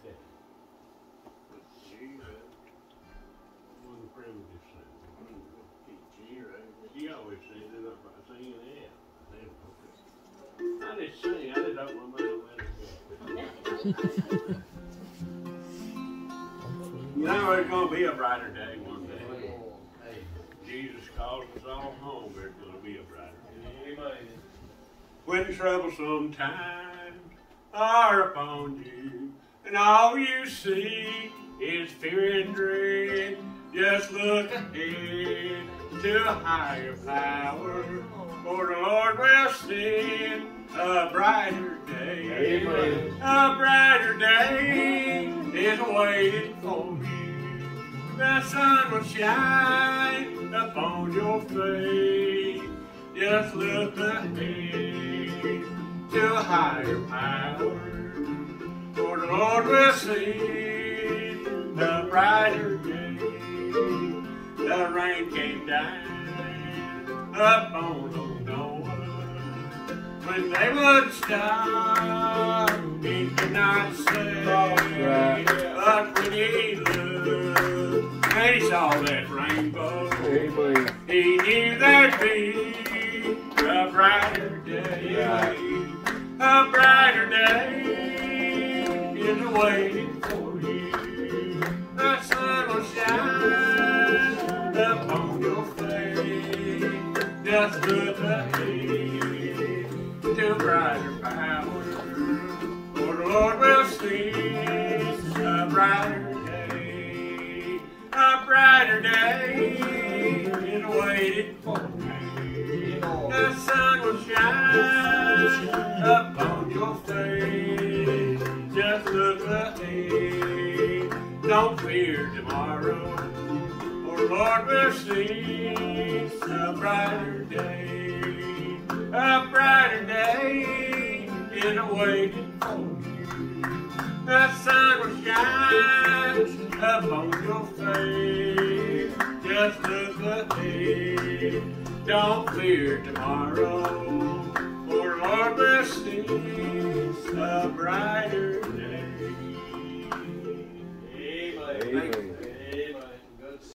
day. One of the primitive sons. She always says it up by singing it. I said, okay. I just sing, I my mouth and let it go. You know, there's gonna be a brighter day one day. Jesus calls us all home, there's gonna be a brighter day. When troublesome times are upon you, and all you see is fear and dread, just look ahead to a higher power, for the Lord will send a brighter day. Amen. A brighter day is waiting for you. The sun will shine upon your face. Just look ahead to a higher power. The Lord will send a brighter day. The rain came down upon old Noah. When they would stop, he could not say. But when he looked he saw that rainbow, Amen. he knew there'd be upon your to brighter power. For the Lord will a brighter day. A brighter day for you. The sun will shine upon your face. Just look. Don't fear tomorrow. Lord will send a brighter day. A brighter day is waiting for you. The sun will shine upon your face. Just look ahead. Don't fear tomorrow.